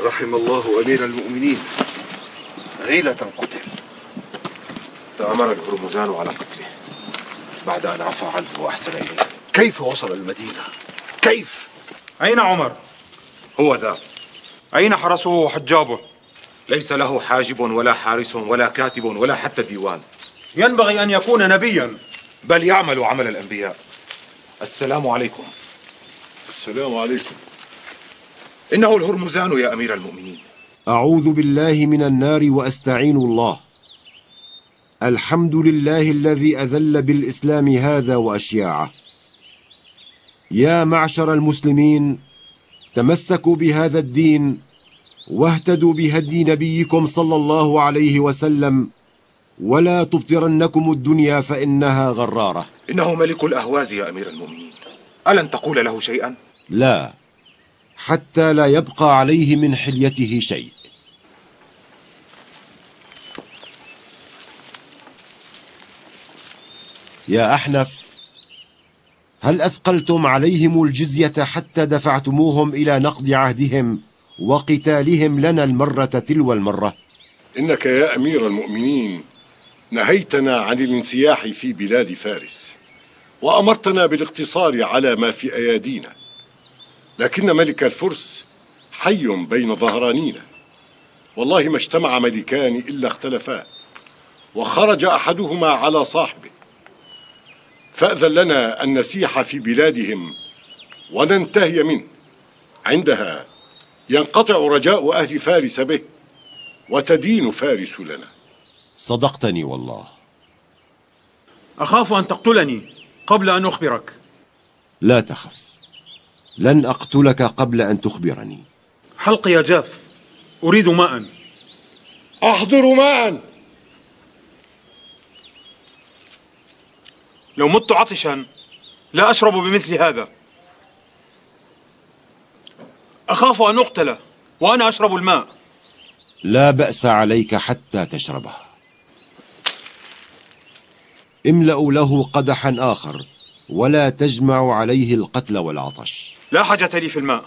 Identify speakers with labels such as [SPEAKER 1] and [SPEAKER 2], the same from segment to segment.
[SPEAKER 1] رحم الله أمير المؤمنين. غيلة قتل.
[SPEAKER 2] تأمر الهرمزان على قتله. بعد أن عفى عنه وأحسن إليه.
[SPEAKER 1] كيف وصل المدينة؟ كيف؟
[SPEAKER 3] أين عمر؟
[SPEAKER 2] هو ذا.
[SPEAKER 3] أين حرسه وحجابه؟
[SPEAKER 2] ليس له حاجب ولا حارس ولا كاتب ولا حتى ديوان.
[SPEAKER 3] ينبغي أن يكون نبيا.
[SPEAKER 2] بل يعمل عمل الأنبياء. السلام عليكم.
[SPEAKER 1] السلام عليكم.
[SPEAKER 2] إنه الهرمزان يا أمير المؤمنين.
[SPEAKER 4] أعوذ بالله من النار وأستعين الله. الحمد لله الذي أذل بالإسلام هذا وأشياعه. يا معشر المسلمين تمسكوا بهذا الدين واهتدوا بهدي نبيكم صلى الله عليه وسلم ولا تبطرنكم الدنيا فإنها غرارة.
[SPEAKER 2] إنه ملك الأهواز يا أمير المؤمنين. ألن تقول له شيئا؟
[SPEAKER 4] لا. حتى لا يبقى عليه من حليته شيء. يا أحنف هل أثقلتم عليهم الجزية حتى دفعتموهم إلى نقض عهدهم وقتالهم لنا المرة تلو المرة؟
[SPEAKER 5] إنك يا أمير المؤمنين نهيتنا عن الانسياح في بلاد فارس وأمرتنا بالاقتصار على ما في أيادينا لكن ملك الفرس حي بين ظهرانينا والله ما اجتمع ملكان إلا اختلفا وخرج أحدهما على صاحبه. فأذن لنا أن نسيح في بلادهم وننتهي منه. عندها ينقطع رجاء أهل فارس به وتدين فارس لنا.
[SPEAKER 4] صدقتني والله.
[SPEAKER 3] أخاف أن تقتلني قبل أن أخبرك.
[SPEAKER 4] لا تخف. لن أقتلك قبل أن تخبرني.
[SPEAKER 3] حلقي جاف. أريد ماء.
[SPEAKER 5] أحضر ماء.
[SPEAKER 3] لو مت عطشا لا أشرب بمثل هذا. أخاف أن أقتل وأنا أشرب الماء.
[SPEAKER 4] لا بأس عليك حتى تشربها املأوا له قدحا آخر. ولا تجمع عليه القتل والعطش.
[SPEAKER 3] لا حاجة لي في الماء.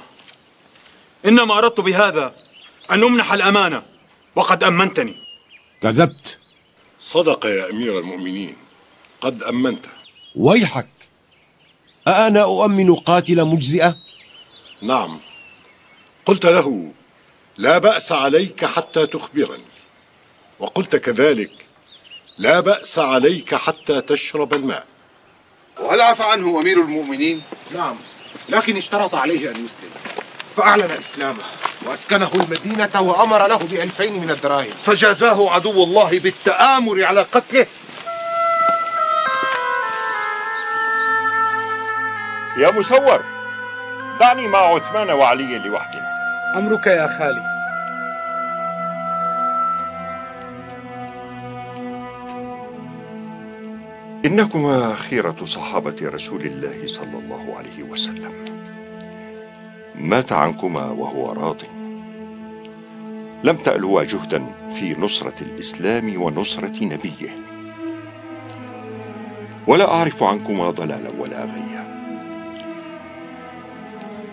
[SPEAKER 3] إنما أردت بهذا أن أمنح الأمانة وقد أمنتني.
[SPEAKER 4] كذبت.
[SPEAKER 5] صدق يا أمير المؤمنين قد أمنت.
[SPEAKER 4] ويحك. أأنا أؤمن قاتل مجزئة؟
[SPEAKER 5] نعم. قلت له لا بأس عليك حتى تخبرني. وقلت كذلك لا بأس عليك حتى تشرب الماء.
[SPEAKER 1] وهل عفى عنه أمير المؤمنين؟
[SPEAKER 2] نعم لكن اشترط عليه أن يسلم. فأعلن إسلامه وأسكنه المدينة وأمر له بألفين من الدراهم.
[SPEAKER 1] فجازاه عدو الله بالتآمر على قتله.
[SPEAKER 6] يا مسور دعني مع عثمان وعلي لوحدنا.
[SPEAKER 7] أمرك يا خالي.
[SPEAKER 6] إنكما خيرة صحابة رسول الله صلى الله عليه وسلم. مات عنكما وهو راض. لم تألوا جهدا في نصرة الإسلام ونصرة نبيه. ولا أعرف عنكما ضلالا ولا غيا.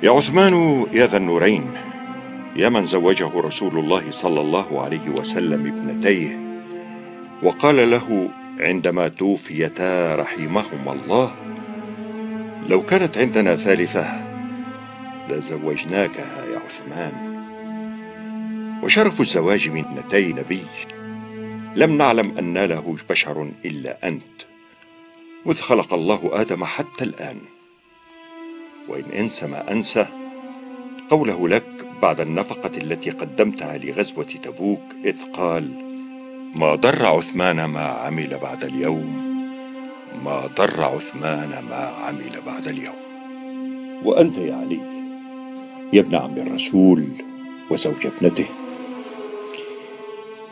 [SPEAKER 6] يا عثمان يا ذا النورين يا من زوجه رسول الله صلى الله عليه وسلم ابنتيه وقال له عندما توفيتا رحمهما الله. لو كانت عندنا ثالثة لزوجناكها يا عثمان. وشرف الزواج من ابنتي نبي. لم نعلم أن له بشر إلا أنت. مذ خلق الله آدم حتى الآن. وإن أنسى ما أنسى قوله لك بعد النفقة التي قدمتها لغزوة تبوك إذ قال ما ضر عثمان ما عمل بعد اليوم. ما ضر عثمان ما عمل بعد اليوم. وأنت يا علي يا ابن عم الرسول وزوج ابنته.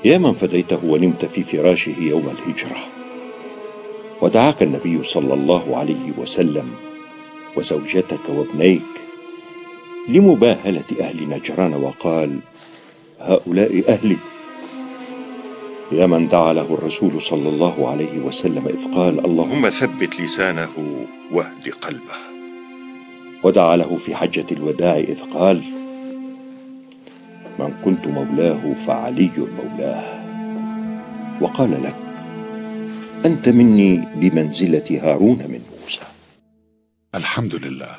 [SPEAKER 6] يا من فديته ونمت في فراشه يوم الهجرة. ودعاك النبي صلى الله عليه وسلم وزوجتك وابنيك لمباهلة أهل نجران وقال هؤلاء أهلي. يا من دعا له الرسول صلى الله عليه وسلم إذ قال اللهم ثبت لسانه واهد قلبه. ودعا له في حجة الوداع إذ قال من كنت مولاه فعلي مولاه. وقال لك أنت مني بمنزلة هارون من موسى.
[SPEAKER 7] الحمد لله.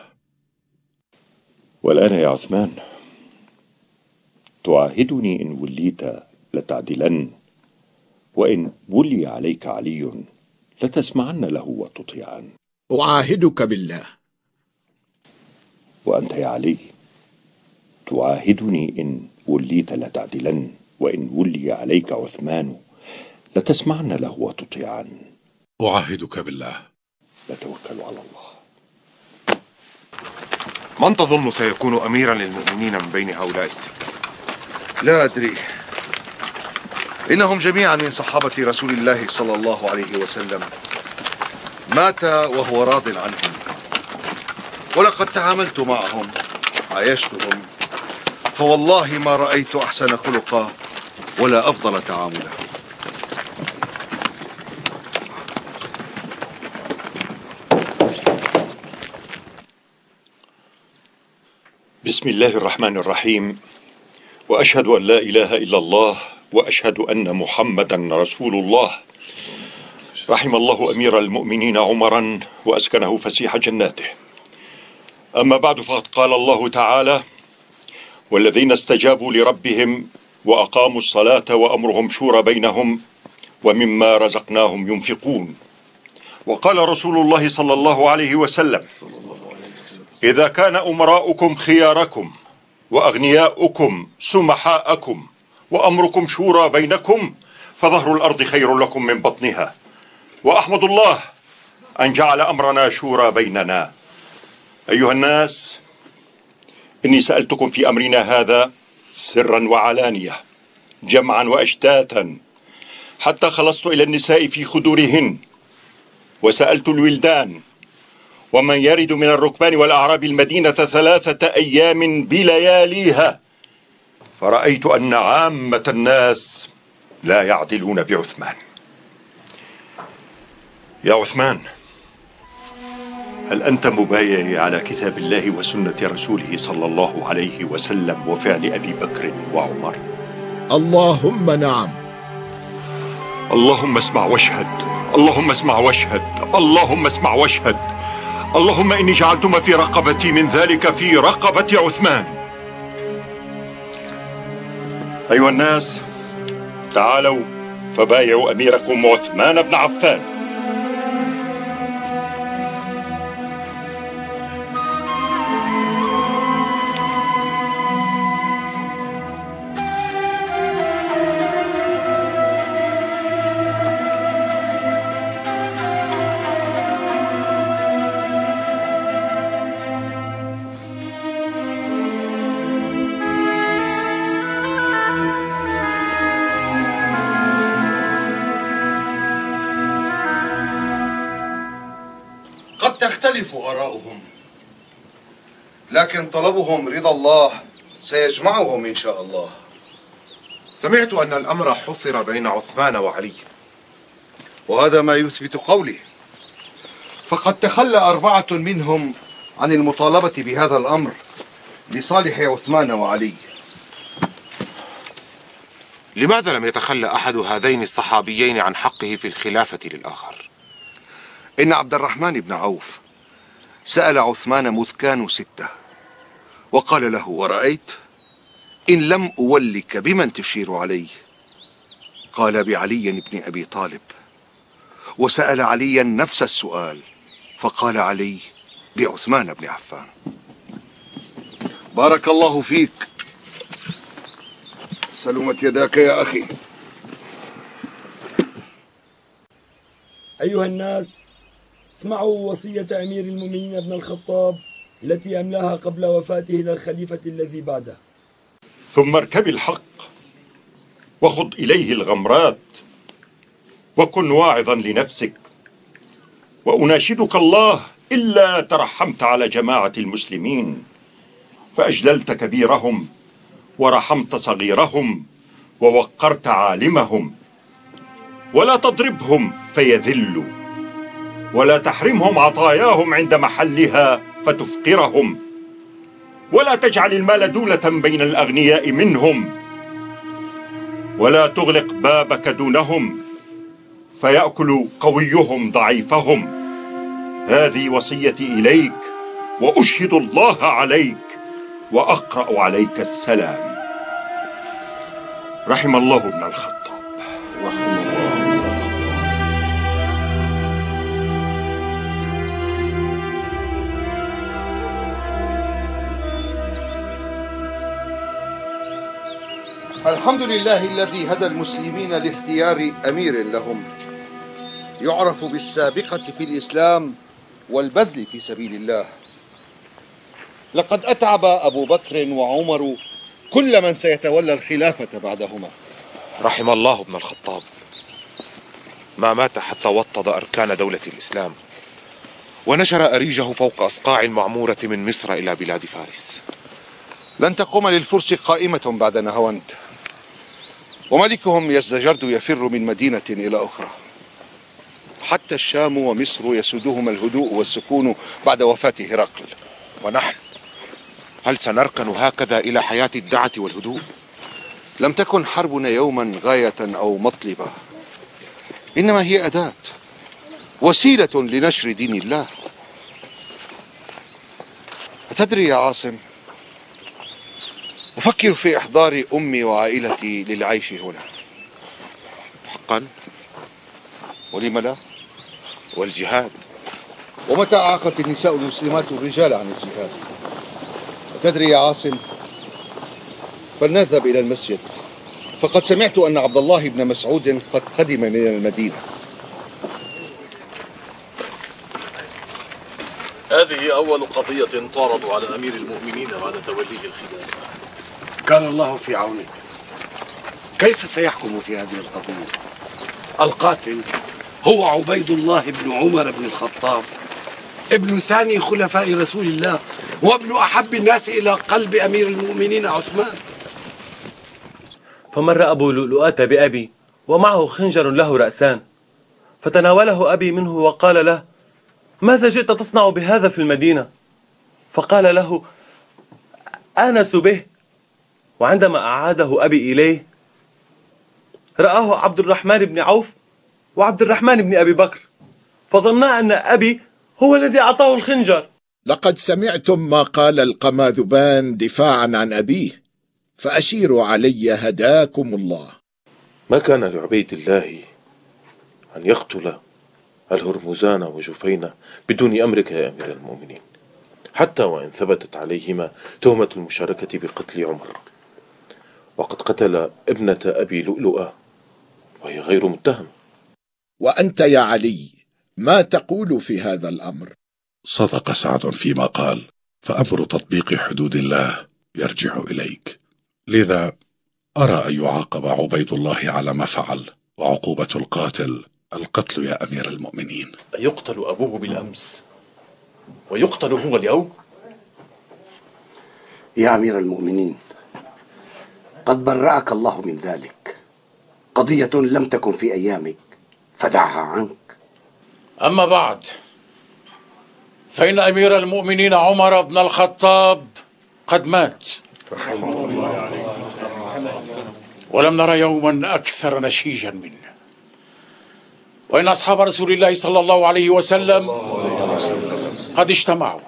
[SPEAKER 6] والآن يا عثمان تعاهدني إن وليت لتعدلن وإن ولي عليك علي لتسمعن له وتطيعن.
[SPEAKER 7] أعاهدك بالله.
[SPEAKER 6] وأنت يا علي تعاهدني إن وليت لتعدلن وإن ولي عليك عثمان لتسمعن له وتطيعن.
[SPEAKER 7] أعاهدك بالله.
[SPEAKER 6] نتوكل على الله.
[SPEAKER 2] من تظن سيكون أميرا للمؤمنين من بين هؤلاء الستة؟
[SPEAKER 1] لا أدري. إنهم جميعا من صحابة رسول الله صلى الله عليه وسلم. مات وهو راض عنهم. ولقد تعاملت معهم عايشتهم. فوالله ما رأيت أحسن خلقا ولا أفضل تعاملا.
[SPEAKER 6] بسم الله الرحمن الرحيم. وأشهد أن لا إله إلا الله وأشهد أن محمدا رسول الله رحم الله أمير المؤمنين عمرا وأسكنه فسيح جناته. أما بعد فقد قال الله تعالى والذين استجابوا لربهم وأقاموا الصلاة وأمرهم شورى بينهم ومما رزقناهم ينفقون. وقال رسول الله صلى الله عليه وسلم إذا كان أمراؤكم خياركم وأغنياؤكم سمحاءكم وأمركم شورى بينكم فظهر الأرض خير لكم من بطنها. وأحمد الله أن جعل أمرنا شورى بيننا. أيها الناس إني سألتكم في أمرنا هذا سرا وعلانية جمعا وأشتاتا حتى خلصت إلى النساء في خدورهن. وسألت الولدان ومن يرد من الركبان والأعراب المدينة ثلاثة أيام بلياليها. فرأيت أن عامة الناس لا يعدلون بعثمان. يا عثمان هل أنت مبايع على كتاب الله وسنة رسوله صلى الله عليه وسلم وفعل أبي بكر وعمر؟
[SPEAKER 7] اللهم نعم.
[SPEAKER 6] اللهم اسمع واشهد. اللهم اسمع واشهد. اللهم اسمع واشهد. اللهم إني جعلت ما في رقبتي من ذلك في رقبة عثمان. أيها الناس تعالوا فبايعوا أميركم عثمان بن عفان.
[SPEAKER 1] تختلف آراؤهم. لكن طلبهم رضا الله سيجمعهم إن شاء الله.
[SPEAKER 2] سمعت أن الأمر حصر بين عثمان وعلي.
[SPEAKER 1] وهذا ما يثبت قولي. فقد تخلى أربعة منهم عن المطالبة بهذا الأمر لصالح عثمان وعلي.
[SPEAKER 2] لماذا لم يتخلى أحد هذين الصحابيين عن حقه في الخلافة للآخر؟
[SPEAKER 1] إن عبد الرحمن بن عوف سأل عثمان مذ كانوا ستة وقال له ورأيت؟ إن لم أولك بمن تشير عليه. قال بعلي بن أبي طالب. وسأل عليا نفس السؤال فقال علي بعثمان بن عفان. بارك الله فيك. سلمت يداك يا أخي.
[SPEAKER 8] أيها الناس اسمعوا وصية أمير المؤمنين ابن الخطاب التي أملاها قبل وفاته إلى الخليفة الذي بعده.
[SPEAKER 6] ثم اركب الحق وخض إليه الغمرات وكن واعظا لنفسك وأناشدك الله إلا ترحمت على جماعة المسلمين فأجللت كبيرهم ورحمت صغيرهم ووقرت عالمهم ولا تضربهم فيذلوا. ولا تحرمهم عطاياهم عند محلها فتفقرهم. ولا تجعل المال دولة بين الأغنياء منهم. ولا تغلق بابك دونهم فيأكل قويهم ضعيفهم. هذه وصيتي إليك وأشهد الله عليك وأقرأ عليك السلام. رحم الله ابن الخطاب. رحم
[SPEAKER 1] الحمد لله الذي هدى المسلمين لاختيار أمير لهم. يعرف بالسابقة في الإسلام والبذل في سبيل الله. لقد أتعب أبو بكر وعمر كل من سيتولى الخلافة بعدهما.
[SPEAKER 2] رحم الله ابن الخطاب. ما مات حتى وطد أركان دولة الإسلام. ونشر أريجه فوق أصقاع المعمورة من مصر إلى بلاد فارس.
[SPEAKER 1] لن تقوم للفرس قائمة بعد نهاوند وملكهم يزدجرد يفر من مدينة إلى أخرى. حتى الشام ومصر يسودهما الهدوء والسكون بعد وفاة هرقل.
[SPEAKER 2] ونحن هل سنركن هكذا إلى حياة الدعة والهدوء؟
[SPEAKER 1] لم تكن حربنا يوما غاية أو مطلبا إنما هي أداة وسيلة لنشر دين الله. أتدري يا عاصم أفكر في إحضار أمي وعائلتي للعيش هنا.
[SPEAKER 2] حقا.
[SPEAKER 1] ولم لا؟
[SPEAKER 2] والجهاد.
[SPEAKER 1] ومتى أعاقت النساء المسلمات الرجال عن الجهاد؟ أتدري يا عاصم؟ فلنذهب إلى المسجد. فقد سمعت أن عبد الله بن مسعود قد قدم من المدينة.
[SPEAKER 9] هذه أول قضية تعرض على أمير المؤمنين بعد توليه الخلافة.
[SPEAKER 10] كان الله في عونه. كيف سيحكم في هذه القضية؟ القاتل هو عبيد الله بن عمر بن الخطاب ابن ثاني خلفاء رسول الله وابن أحب الناس إلى قلب أمير المؤمنين عثمان.
[SPEAKER 3] فمر أبو لؤلؤة بأبي ومعه خنجر له رأسان. فتناوله أبي منه وقال له ماذا جئت تصنع بهذا في المدينة؟ فقال له آنس به وعندما أعاده أبي إليه رآه عبد الرحمن بن عوف وعبد الرحمن بن أبي بكر فظنا أن أبي هو الذي أعطاه الخنجر.
[SPEAKER 7] لقد سمعتم ما قال القماذبان دفاعا عن أبيه فأشيروا علي هداكم الله.
[SPEAKER 9] ما كان لعبيد الله أن يقتل الهرمزان وجفينة بدون أمرك يا أمير المؤمنين؟ حتى وإن ثبتت عليهما تهمة المشاركة بقتل عمر. وقد قتل ابنة أبي لؤلؤة وهي غير متهمة
[SPEAKER 7] وأنت يا علي ما تقول في هذا الأمر؟
[SPEAKER 11] صدق سعد فيما قال فأمر تطبيق حدود الله يرجع إليك. لذا أرى أن يعاقب عبيد الله على ما فعل وعقوبة القاتل القتل يا أمير المؤمنين.
[SPEAKER 9] يقتل أبوه بالأمس ويقتل هو اليوم؟
[SPEAKER 10] يا أمير المؤمنين قد برأك الله من ذلك. قضية لم تكن في أيامك فدعها عنك.
[SPEAKER 12] أما بعد فإن أمير المؤمنين عمر بن الخطاب قد مات. ولم نرى يوما أكثر نشيجا منه. وإن أصحاب رسول الله صلى الله عليه وسلم قد اجتمعوا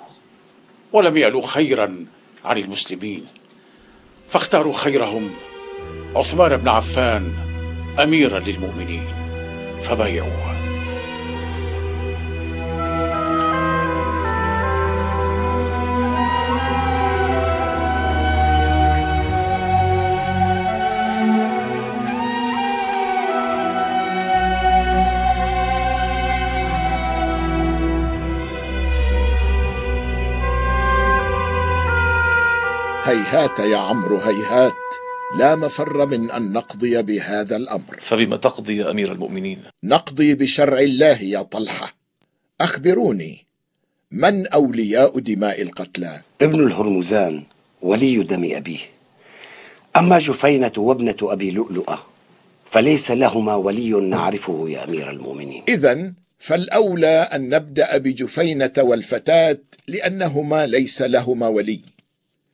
[SPEAKER 12] ولم يألوا خيرا عن المسلمين. فاختاروا خيرهم. عثمان بن عفان أميرا للمؤمنين فبايعوه.
[SPEAKER 7] هيهات يا عمرو هيهات. لا مفر من أن نقضي بهذا الأمر.
[SPEAKER 9] فبما تقضي يا أمير المؤمنين؟
[SPEAKER 7] نقضي بشرع الله يا طلحة. أخبروني من أولياء دماء القتلى؟
[SPEAKER 10] ابن الهرمزان ولي دم أبيه. أما جفينة وابنة أبي لؤلؤة فليس لهما ولي نعرفه يا أمير المؤمنين.
[SPEAKER 7] إذا فالأولى أن نبدأ بجفينة والفتاة لأنهما ليس لهما ولي.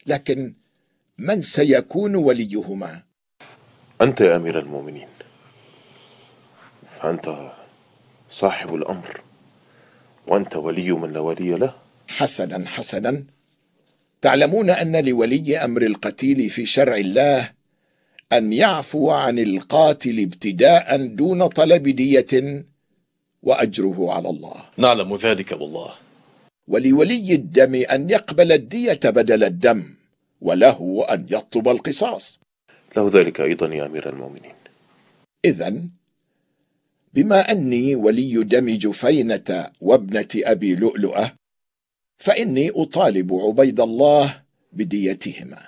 [SPEAKER 7] لكن من سيكون وليهما؟
[SPEAKER 13] أنت يا أمير المؤمنين فأنت صاحب الأمر وأنت ولي من لا ولي له.
[SPEAKER 7] حسنا حسنا. تعلمون أن لولي أمر القتيل في شرع الله أن يعفو عن القاتل ابتداء دون طلب دية وأجره على الله.
[SPEAKER 9] نعلم ذلك والله.
[SPEAKER 7] ولولي الدم أن يقبل الدية بدل الدم. وله أن يطلب القصاص.
[SPEAKER 13] له ذلك أيضا يا أمير المؤمنين.
[SPEAKER 7] اذا بما أني ولي دم جفينة وابنة أبي لؤلؤة فإني أطالب عبيد الله بديتهما.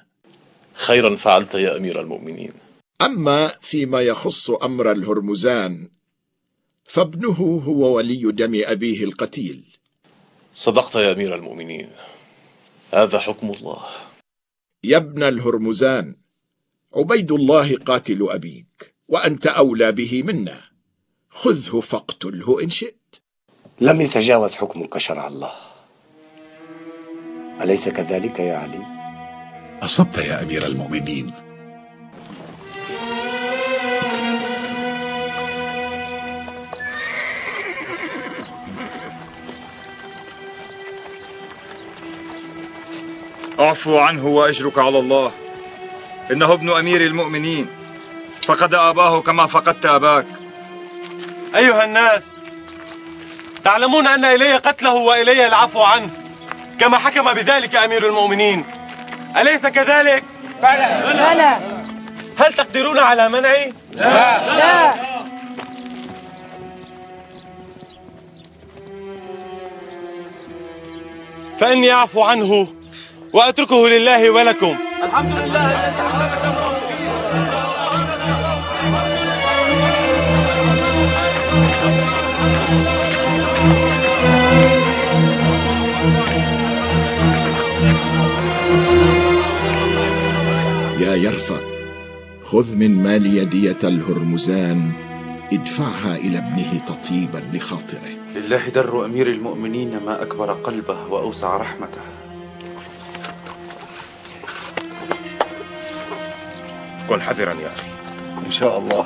[SPEAKER 9] خيرا فعلت يا أمير المؤمنين.
[SPEAKER 7] أما فيما يخص أمر الهرمزان فابنه هو ولي دم أبيه القتيل.
[SPEAKER 9] صدقت يا أمير المؤمنين. هذا حكم الله.
[SPEAKER 7] يا ابن الهرمزان عبيد الله قاتل أبيك وأنت أولى به منا. خذه فاقتله إن شئت.
[SPEAKER 10] لم يتجاوز حكمك شرع الله. أليس كذلك يا علي؟
[SPEAKER 14] أصبت يا أمير المؤمنين.
[SPEAKER 15] أعفو عنه وأجرك على الله. إنه ابن أمير المؤمنين. فقد آباه كما فقدت آباك.
[SPEAKER 16] أيها الناس تعلمون أن إلي قتله وإلي العفو عنه. كما حكم بذلك أمير المؤمنين. أليس كذلك؟
[SPEAKER 17] بلى. بلى.
[SPEAKER 16] هل تقدرون على منعي؟
[SPEAKER 17] لا. لا.
[SPEAKER 16] فإني أعفو عنه وأتركه لله ولكم.
[SPEAKER 17] الحمد لله
[SPEAKER 7] يا يرفع خذ من مال يدية الهرمزان ادفعها إلى ابنه تطيبا لخاطره.
[SPEAKER 18] لله در أمير المؤمنين ما أكبر قلبه وأوسع رحمته.
[SPEAKER 2] كن حذرا يا أخي.
[SPEAKER 19] إن شاء الله.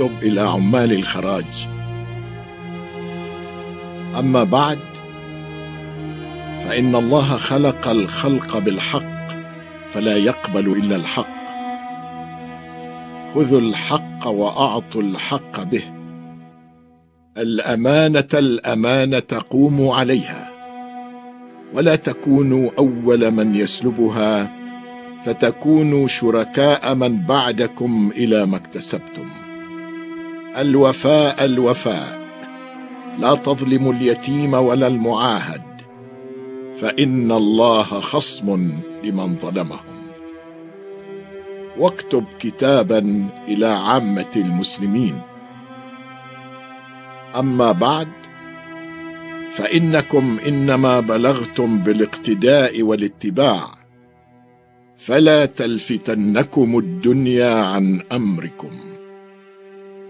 [SPEAKER 7] اكتب إلى عمال الخراج. أما بعد فإن الله خلق الخلق بالحق فلا يقبل إلا الحق. خذوا الحق وأعطوا الحق به. الأمانة الأمانة قوموا عليها. ولا تكونوا أول من يسلبها فتكونوا شركاء من بعدكم إلى ما اكتسبتم. الوفاء الوفاء. لا تظلموا اليتيم ولا المعاهد. فإن الله خصم لمن ظلمهم. واكتب كتابا إلى عامة المسلمين. أما بعد فإنكم إنما بلغتم بالاقتداء والاتباع. فلا تلفتنكم الدنيا عن أمركم.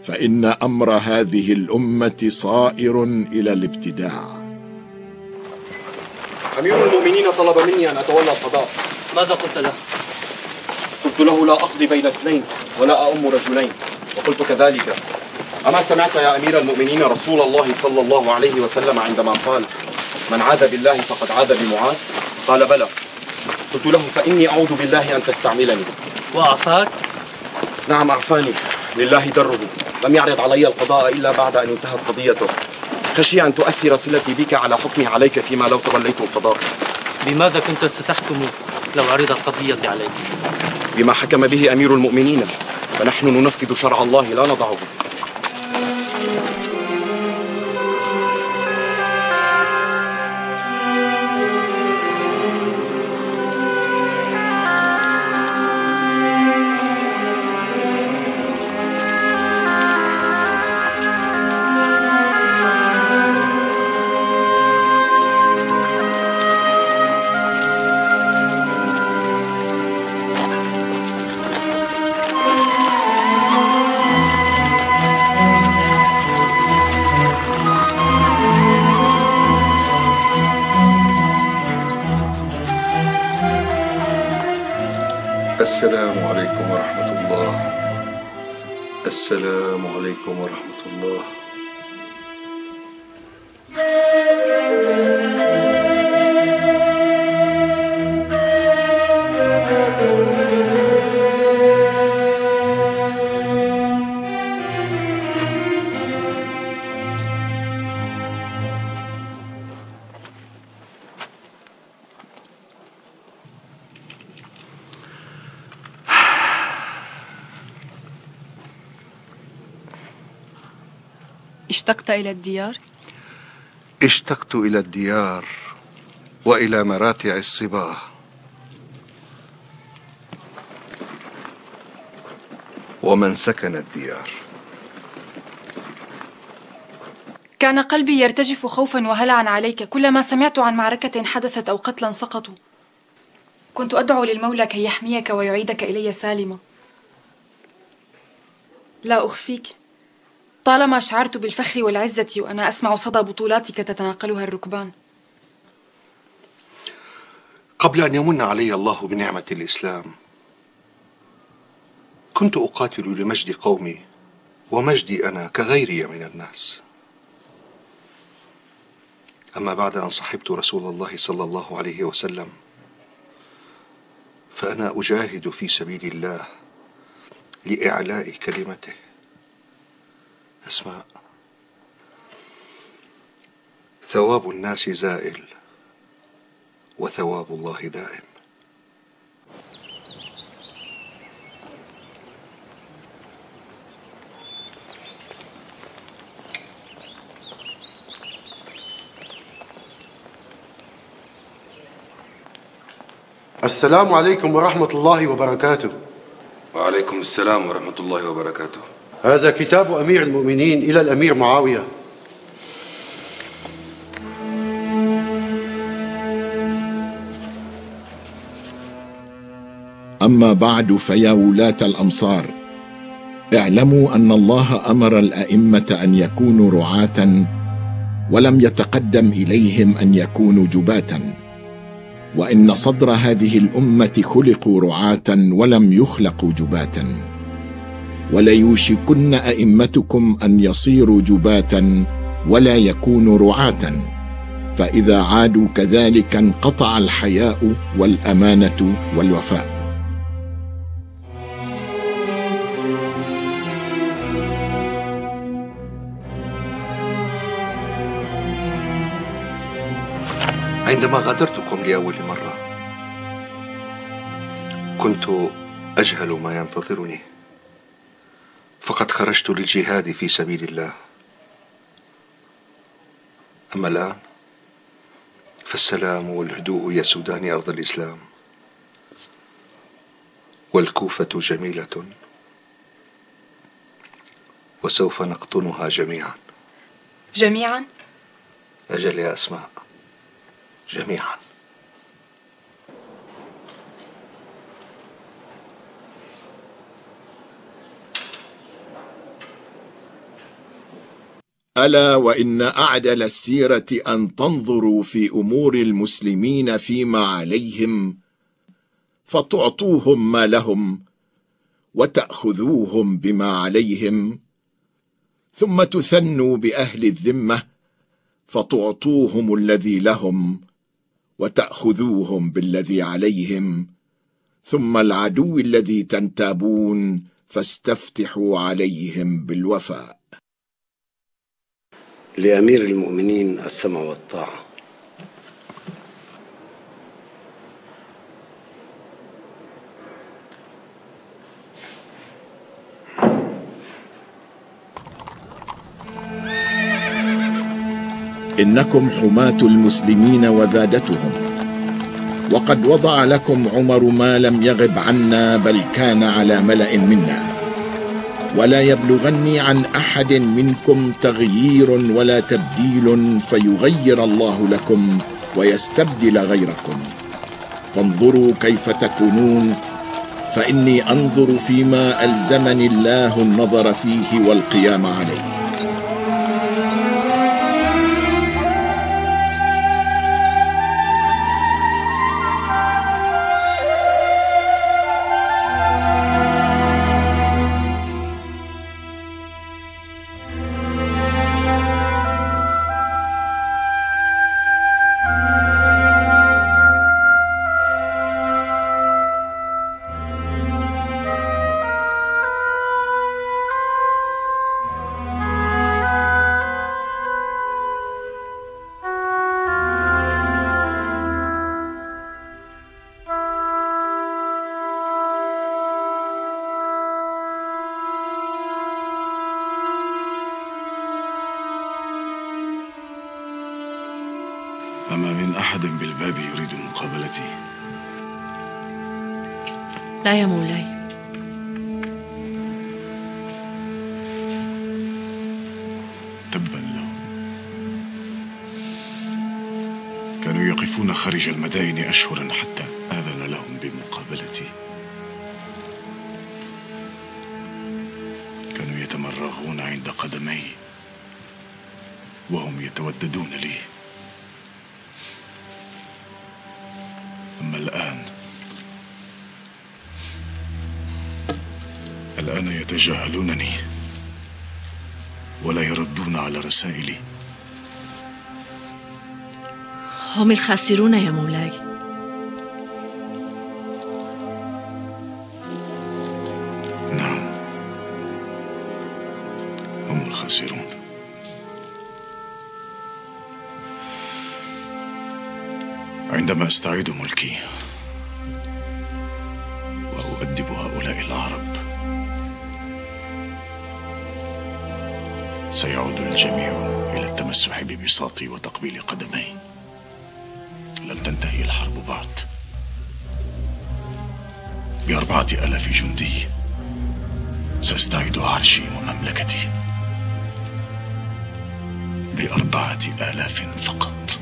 [SPEAKER 7] فإن أمر هذه الأمة صائر إلى الابتداع.
[SPEAKER 20] أمير المؤمنين طلب مني أن أتولى القضاء.
[SPEAKER 21] ماذا قلت له؟
[SPEAKER 20] قلت له لا أقضي بين اثنين ولا أؤم رجلين وقلت كذلك. أما سمعت يا أمير المؤمنين رسول الله صلى الله عليه وسلم عندما قال من عاد بالله فقد عاد بمعاذ قال بلى. قلت له فإني أعوذ بالله أن تستعملني.
[SPEAKER 21] وأعفاك؟
[SPEAKER 20] نعم أعفاني لله دره لم يعرض علي القضاء إلا بعد أن انتهت قضيته. خشي أن تؤثر صلتي بك على حكمي عليك فيما لو توليت القضاء.
[SPEAKER 21] بماذا كنت ستحكم لو عرضت قضيتي عليك؟
[SPEAKER 20] بما حكم به أمير المؤمنين فنحن ننفذ شرع الله لا نضعه.
[SPEAKER 22] اشتقت إلى الديار؟
[SPEAKER 1] اشتقت إلى الديار وإلى مراتع الصبا ومن سكن الديار.
[SPEAKER 22] كان قلبي يرتجف خوفا وهلعا عليك كلما سمعت عن معركة حدثت أو قتلا سقطوا. كنت أدعو للمولى كي يحميك ويعيدك إلي سالمة. لا أخفيك. طالما شعرت بالفخر والعزة وأنا أسمع صدى بطولاتك تتناقلها الركبان.
[SPEAKER 1] قبل أن يمن علي الله بنعمة الإسلام كنت أقاتل لمجد قومي ومجدي أنا كغيري من الناس. أما بعد أن صحبت رسول الله صلى الله عليه وسلم فأنا أجاهد في سبيل الله لإعلاء كلمته. أسماء ثواب الناس زائل وثواب الله دائم.
[SPEAKER 23] السلام عليكم ورحمة الله وبركاته.
[SPEAKER 24] وعليكم السلام ورحمة الله وبركاته.
[SPEAKER 23] هذا كتاب أمير المؤمنين إلى الأمير معاوية.
[SPEAKER 7] أما بعد فيا ولاة الأمصار اعلموا أن الله أمر الأئمة أن يكونوا رعاة ولم يتقدم إليهم أن يكونوا جباة وإن صدر هذه الأمة خلقوا رعاة ولم يخلقوا جباة وليوشكن أئمتكم أن يصيروا جباة ولا يكونوا رعاة. فإذا عادوا كذلك انقطع الحياء والأمانة والوفاء.
[SPEAKER 1] عندما غادرتكم لأول مرة كنت أجهل ما ينتظرني. فقد خرجت للجهاد في سبيل الله. أما الآن فالسلام والهدوء يسودان أرض الإسلام. والكوفة جميلة وسوف نقطنها جميعا.
[SPEAKER 22] جميعا؟
[SPEAKER 1] أجل يا أسماء جميعا.
[SPEAKER 7] ألا وإن أعدل السيرة أن تنظروا في أمور المسلمين فيما عليهم فتعطوهم ما لهم وتأخذوهم بما عليهم ثم تثنوا بأهل الذمة فتعطوهم الذي لهم وتأخذوهم بالذي عليهم ثم العدو الذي تنتابون فاستفتحوا عليهم بالوفاء.
[SPEAKER 10] لأمير المؤمنين السمع والطاعة.
[SPEAKER 7] إنكم حماة المسلمين وذادتهم. وقد وضع لكم عمر ما لم يغب عنا بل كان على ملأ منا. ولا يبلغني عن أحد منكم تغيير ولا تبديل فيغير الله لكم ويستبدل غيركم. فانظروا كيف تكونون. فإني أنظر فيما ألزمني الله النظر فيه والقيام عليه.
[SPEAKER 25] لا يا مولاي.
[SPEAKER 11] تبا لهم كانوا يقفون خارج المدائن أشهرا حتى الآن يتجاهلونني ولا يردون على رسائلي.
[SPEAKER 25] هم الخاسرون يا مولاي.
[SPEAKER 11] نعم. هم الخاسرون. عندما أستعيد ملكي سيعود الجميع إلى التمسح ببساطي وتقبيل قدمي لم تنتهي الحرب بعد. بأربعة آلاف جندي سأستعيد عرشي ومملكتي بأربعة آلاف فقط.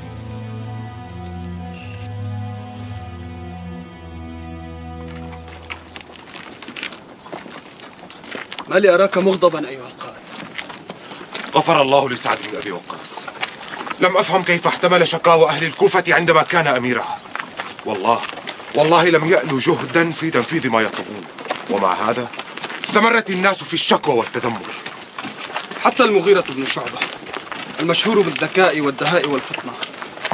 [SPEAKER 26] ما لي أراك مغضبا أيها
[SPEAKER 2] غفر الله لسعد بن أبي وقاص. لم أفهم كيف احتمل شقاوة أهل الكوفة عندما كان أميرها. والله والله لم يألوا جهدا في تنفيذ ما يطلبون. ومع هذا استمرت الناس في الشكوى والتذمر.
[SPEAKER 26] حتى المغيرة بن شعبة المشهور بالذكاء والدهاء والفطنة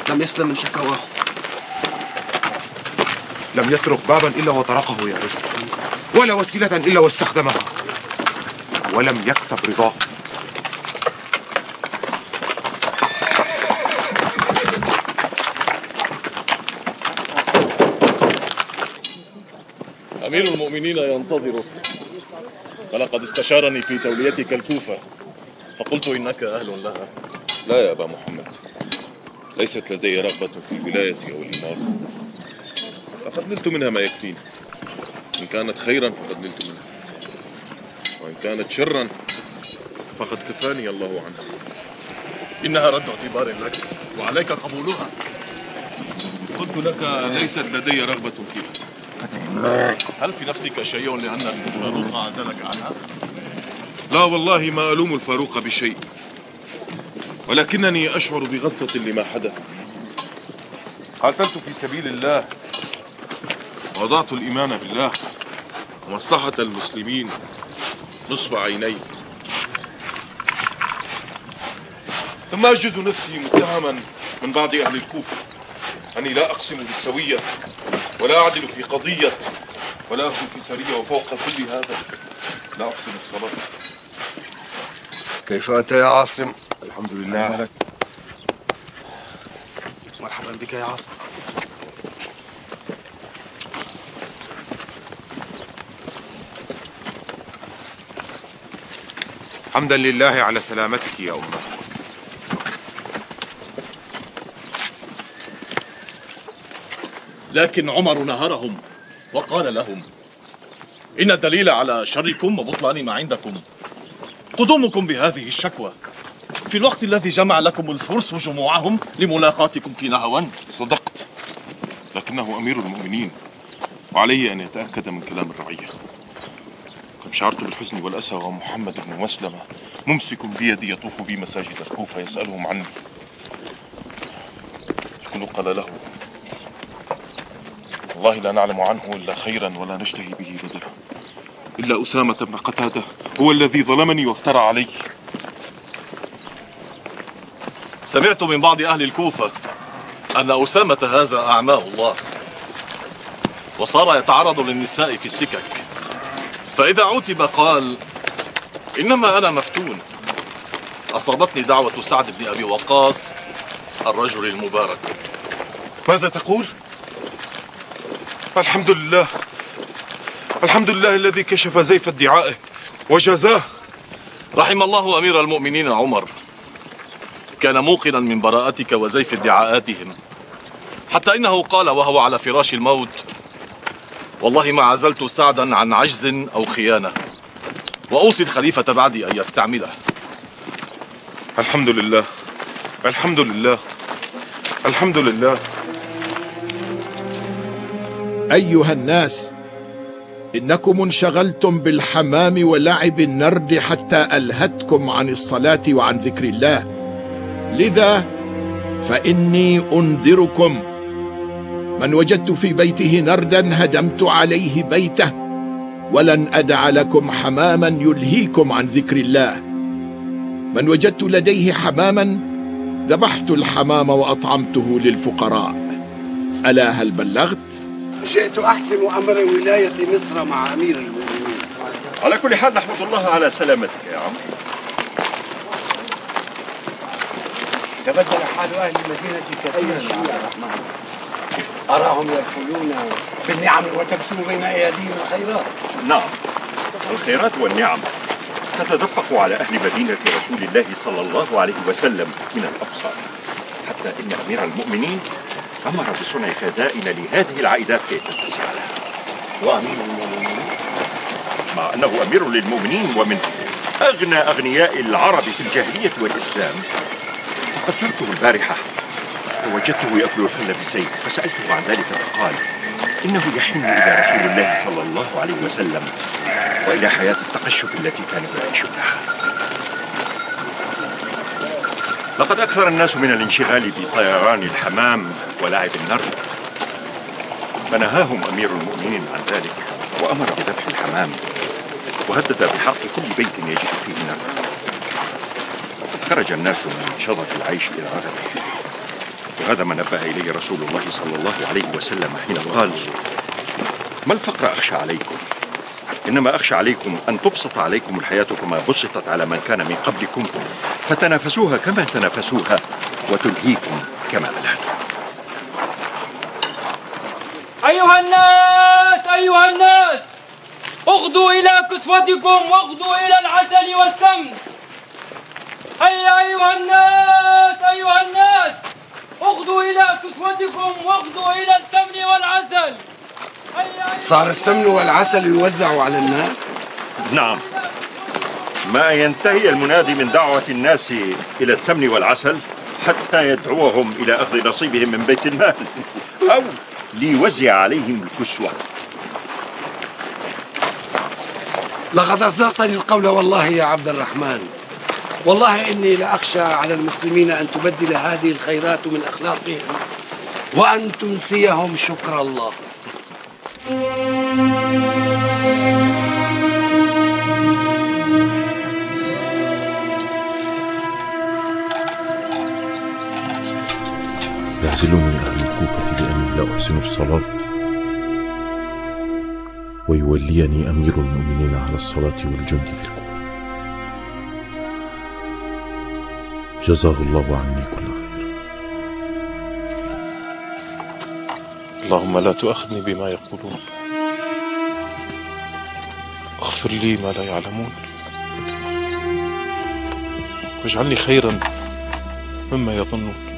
[SPEAKER 26] لم يسلم من شكاواه.
[SPEAKER 2] لم يترك بابا إلا وطرقه يا رجل ولا وسيلة إلا واستخدمها. ولم يكسب رضاه.
[SPEAKER 9] أمير المؤمنين ينتظرك فلقد استشارني في توليتك الكوفة. فقلت إنك أهل لها.
[SPEAKER 13] لا يا أبا محمد. ليست لدي رغبة في الولاية أو الإمارة. فقد نلت منها ما يكفيني. إن كانت خيرا فقد نلت منها. وإن كانت شرا فقد كفاني الله عنها.
[SPEAKER 9] إنها رد اعتبار لك. وعليك قبولها.
[SPEAKER 13] قلت لك ليست لدي رغبة فيها.
[SPEAKER 9] هل في نفسك شيء لأن الفاروق عزلك عنها؟
[SPEAKER 13] لا والله ما ألوم الفاروق بشيء ولكنني أشعر بغصة لما حدث. قاتلت في سبيل الله. وضعت الإيمان بالله. ومصلحة المسلمين. نصب عيني. ثم أجد نفسي متهما من بعض أهل الكوفة. أني لا أقسم بالسوية. ولا أعدل في قضية ولا أغزو في سرية وفوق كل هذا. لا أحسن الصلاة
[SPEAKER 1] كيف أنت يا عاصم؟
[SPEAKER 2] الحمد لله.
[SPEAKER 26] مرحبا بك يا عاصم.
[SPEAKER 2] حمدا لله على سلامتك يا أمة.
[SPEAKER 9] لكن عمر نهرهم وقال لهم إن الدليل على شركم وبطلان ما عندكم. قدومكم بهذه الشكوى. في الوقت الذي جمع لكم الفرس جموعهم لملاقاتكم في نهوان.
[SPEAKER 13] صدقت لكنه أمير المؤمنين وعليه أن يتأكد من كلام الرعية. كم شعرت بالحزن والأسى ومحمد بن مسلمة ممسك بيدي يطوف بي مساجد الكوفة يسألهم عني. يكون قال له والله لا نعلم عنه إلا خيرا ولا نشتهي به بدرا إلا أسامة بن قتادة هو الذي ظلمني وافترى علي.
[SPEAKER 9] سمعت من بعض أهل الكوفة أن أسامة هذا أعماه الله وصار يتعرض للنساء في السكك. فإذا عتب قال إنما أنا مفتون. أصابتني دعوة سعد بن أبي وقاص الرجل المبارك.
[SPEAKER 13] ماذا تقول؟ الحمد لله الحمد لله الذي كشف زيف ادعائه وجزاه.
[SPEAKER 9] رحم الله أمير المؤمنين عمر. كان موقنا من براءتك وزيف ادعاءاتهم. حتى إنه قال وهو على فراش الموت والله ما عزلت سعدا عن عجز أو خيانة. وأوصي الخليفة بعدي أن يستعمله.
[SPEAKER 13] الحمد لله الحمد لله الحمد لله
[SPEAKER 7] أيها الناس إنكم انشغلتم بالحمام ولعب النرد حتى ألهتكم عن الصلاة وعن ذكر الله. لذا فإني أنذركم. من وجدت في بيته نردا هدمت عليه بيته ولن أدع لكم حماما يلهيكم عن ذكر الله. من وجدت لديه حماما ذبحت الحمام وأطعمته للفقراء. ألا هل بلغت؟
[SPEAKER 19] جئت أحسم أمر ولاية مصر مع أمير المؤمنين.
[SPEAKER 6] على كل حال نحمد الله على سلامتك يا عم.
[SPEAKER 19] تبدل حال أهل المدينة كثيرا. يا عبد الرحمن أراهم يرفلون بالنعم وتكثر بين أيديهم الخيرات.
[SPEAKER 6] نعم الخيرات والنعم تتدفق على أهل مدينة رسول الله صلى الله عليه وسلم من الأقصى. حتى إن أمير المؤمنين أمر بصنع خزائن لهذه العائدات كي تتسع لها
[SPEAKER 19] وأمير المؤمنين
[SPEAKER 6] مع أنه أمير للمؤمنين ومن أغنى أغنياء العرب في الجاهلية والإسلام قد زرته البارحة. ووجدته يأكل الخل بالزيت فسألته عن ذلك فقال إنه يحن إلى رسول الله صلى الله عليه وسلم وإلى حياة التقشف التي كان يعيشونها. لقد أكثر الناس من الانشغال بطيران الحمام ولعب النرد. فنهاهم أمير المؤمنين عن ذلك وأمر بذبح الحمام. وهدد بحرق كل بيت يجد فيه نرد. خرج الناس من شظف العيش إلى رغبه وهذا ما نبه إليه رسول الله صلى الله عليه وسلم حين قال ما الفقر أخشى عليكم؟ إنما أخشى عليكم أن تبسط عليكم الحياة كما بسطت على من كان من قبلكم فتنافسوها كما تنافسوها وتلهيكم كما ألهتم
[SPEAKER 17] أيها الناس أيها الناس اغدوا إلى كسوتكم واغدوا إلى العسل والسمن. هيا أيها الناس أيها الناس اغدوا إلى كسوتكم واغدوا إلى السمن والعسل.
[SPEAKER 19] صار السمن والعسل يوزع على الناس؟
[SPEAKER 6] نعم. ما ينتهي المنادي من دعوة الناس إلى السمن والعسل حتى يدعوهم إلى أخذ نصيبهم من بيت المال أو ليوزع عليهم الكسوة.
[SPEAKER 19] لقد أصدقتني القول والله يا عبد الرحمن. والله إني لأخشى على المسلمين أن تبدل هذه الخيرات من أخلاقهم وأن تنسيهم شكر الله.
[SPEAKER 11] يعزلني أهل الكوفة لأني لا أحسن الصلاة ويوليني أمير المؤمنين على الصلاة والجند في الكوفة. جزاه الله عني كل اللهم لا تؤاخذني بما يقولون. اغفر لي ما لا يعلمون. واجعلني خيرا مما يظنون.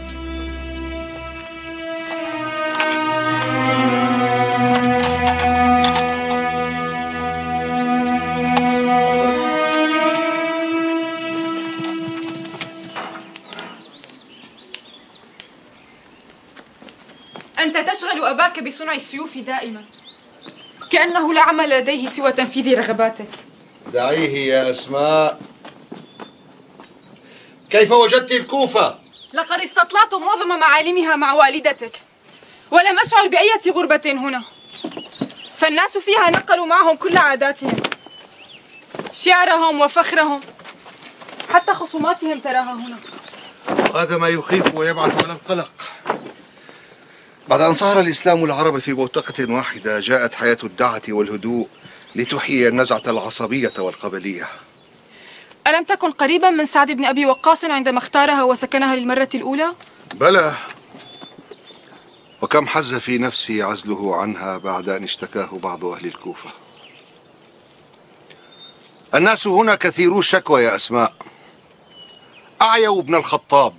[SPEAKER 22] السيوف دائما. كأنه لا عمل لديه سوى تنفيذ رغباتك.
[SPEAKER 1] دعيه يا أسماء. كيف وجدت الكوفة؟
[SPEAKER 22] لقد استطلعت معظم معالمها مع والدتك ولم أشعر بأية غربة هنا. فالناس فيها نقلوا معهم كل عاداتهم شعرهم وفخرهم حتى خصوماتهم تراها هنا.
[SPEAKER 1] وهذا ما يخيف ويبعث على القلق. بعد أن صار الإسلام العرب في بوتقة واحدة جاءت حياة الدعة والهدوء لتحيي النزعة العصبية والقبلية.
[SPEAKER 22] ألم تكن قريبا من سعد بن أبي وقاص عندما اختارها وسكنها للمرة الأولى؟
[SPEAKER 1] بلى. وكم حز في نفسي عزله عنها بعد أن اشتكاه بعض أهل الكوفة. الناس هنا كثيرو الشكوى يا أسماء. أعيوا ابن الخطاب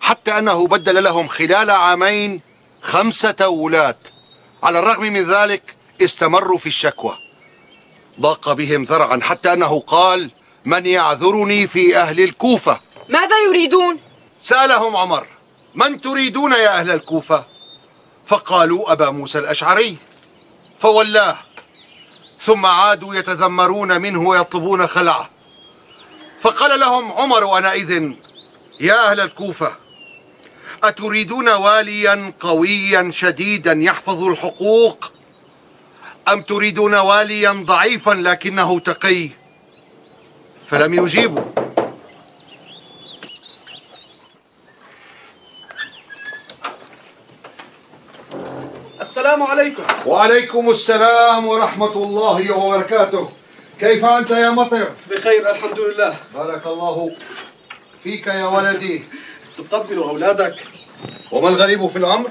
[SPEAKER 1] حتى أنه بدل لهم خلال عامين خمسة ولاة على الرغم من ذلك استمروا في الشكوى. ضاق بهم ذرعا حتى أنه قال من يعذرني في أهل الكوفة؟
[SPEAKER 22] ماذا يريدون؟
[SPEAKER 1] سألهم عمر من تريدون يا أهل الكوفة؟ فقالوا أبا موسى الأشعري. فولاه. ثم عادوا يتذمرون منه ويطلبون خلعة. فقال لهم عمر أنئذ يا أهل الكوفة أتريدون واليا قويا شديدا يحفظ الحقوق؟ أم تريدون واليا ضعيفا لكنه تقي؟ فلم يجيبوا.
[SPEAKER 26] السلام عليكم.
[SPEAKER 1] وعليكم السلام ورحمة الله وبركاته. كيف أنت يا مطر؟
[SPEAKER 26] بخير الحمد لله.
[SPEAKER 1] بارك الله فيك يا ولدي.
[SPEAKER 26] تقبل أولادك.
[SPEAKER 1] وما الغريب في الأمر؟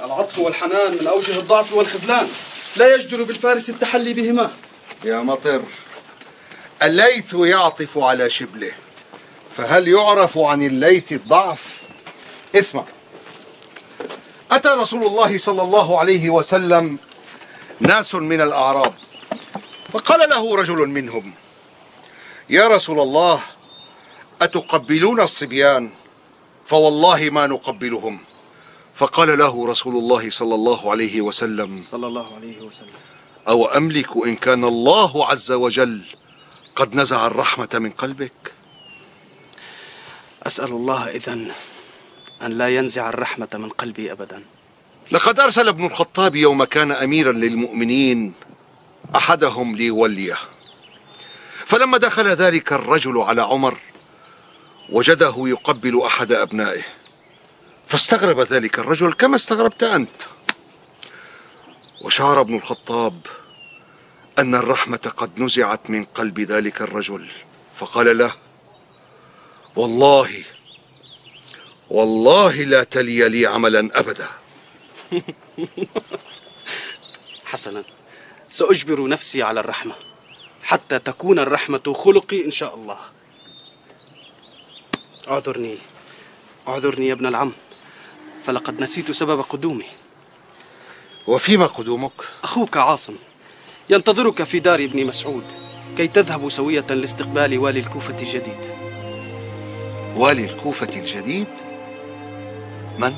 [SPEAKER 26] العطف والحنان من أوجه الضعف والخذلان. لا يجدر بالفارس التحلي بهما.
[SPEAKER 1] يا مطر الليث يعطف على شبله؟ فهل يعرف عن الليث الضعف؟ اسمع. أتى رسول الله صلى الله عليه وسلم ناس من الأعراب فقال له رجل منهم يا رسول الله أتقبلون الصبيان؟ فوالله ما نقبلهم. فقال له رسول الله صلى الله عليه وسلم
[SPEAKER 26] صلى الله عليه وسلم.
[SPEAKER 1] أو أملك إن كان الله عز وجل قد نزع الرحمة من قلبك؟
[SPEAKER 26] أسأل الله إذن أن لا ينزع الرحمة من قلبي أبدا.
[SPEAKER 1] لقد أرسل ابن الخطاب يوم كان أميرا للمؤمنين أحدهم ليوليه فلما دخل ذلك الرجل على عمر وجده يقبل أحد أبنائه. فاستغرب ذلك الرجل كما استغربت أنت. وشعر ابن الخطاب أن الرحمة قد نزعت من قلب ذلك الرجل. فقال له والله والله لا تلي لي عملا أبدا.
[SPEAKER 26] حسنا. سأجبر نفسي على الرحمة حتى تكون الرحمة خلقي إن شاء الله. اعذرني اعذرني يا ابن العم فلقد نسيت سبب قدومي
[SPEAKER 1] وفيما قدومك؟
[SPEAKER 26] أخوك عاصم ينتظرك في دار ابن مسعود كي تذهبوا سوية لاستقبال والي الكوفة الجديد
[SPEAKER 1] والي الكوفة الجديد؟ من؟